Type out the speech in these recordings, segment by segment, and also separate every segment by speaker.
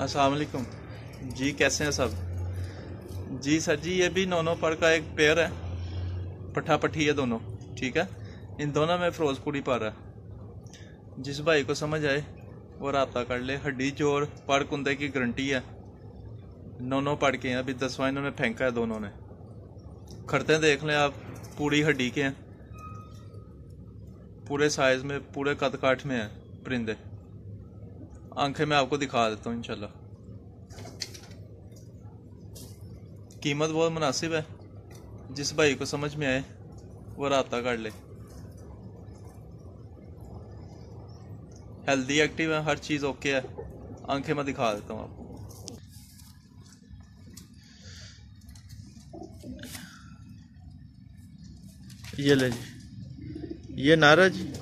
Speaker 1: अस्सलाम वालेकुम। जी, कैसे हैं सब? जी, सर जी, ये भी नोनो पर का एक पेयर है। पट्ठा पट्ठी है दोनों, ठीक है? इन दोनों में फिरोजपुरी पर है। जिस भाई को समझ आए, वो रबता कर ले। हड्डी जोड़ पड़ कुंदे की गारंटी है। नोनो पढ़ के हैं, अभी दसवा इन्होंने फेंका है दोनों ने। खड़ते देख लें आप, पूरी हड्डी के हैं। पूरे साइज़ में, पूरे कद काठ में है, परिंदे। आँखें मैं आपको दिखा देता हूँ इनशाला कीमत बहुत मुनासिब है। जिस भाई को समझ में आए, वो रबता कर ले। हेल्दी एक्टिव है, हर चीज़ ओके है। आँखें मैं दिखा देता हूँ आपको। ये ले जी। ये नारा जी।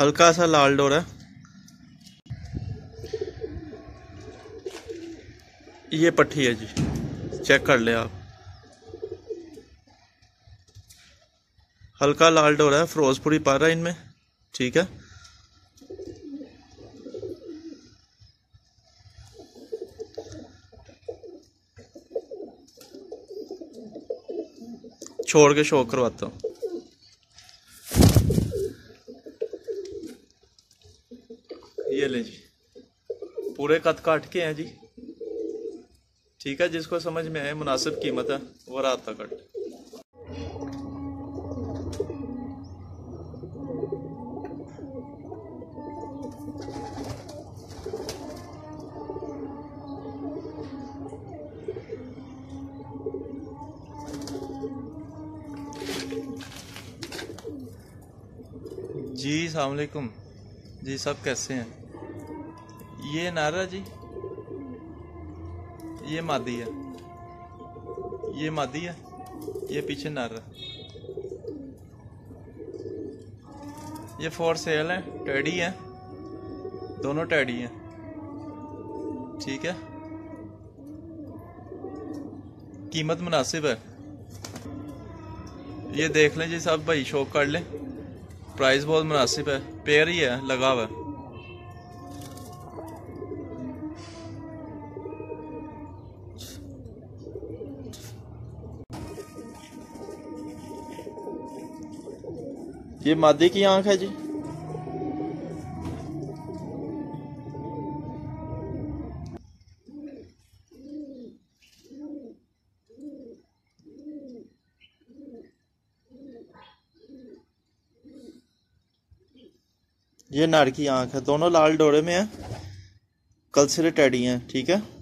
Speaker 1: हल्का सा लाल डोर है। ये पट्टी है जी। चेक कर ले आप। हल्का लाल डोर है, फिरोजपुरी पारा इनमें। ठीक है। छोड़ के शो करवाता हूँ। ये ले जी। पूरे कद काट के हैं जी। ठीक है, जिसको समझ में आए, मुनासिब कीमत है, वो रात तक कट। जी सलामकुम जी, सब कैसे हैं? ये नारा जी, ये मादी है, ये मादी है, ये पीछे नारा ये फॉर सेल है, टैडी है, दोनों टैडी हैं। ठीक है? कीमत मुनासिब है। ये देख लें जी सब भाई, शौक कर लें। प्राइस बहुत मुनासिब है, पेयर ही है लगा हुआ है। ये मादे की आँख है जी। ये नर की आँख है। दोनों लाल डोरे में है। कल सिरे टैडी हैं, ठीक है?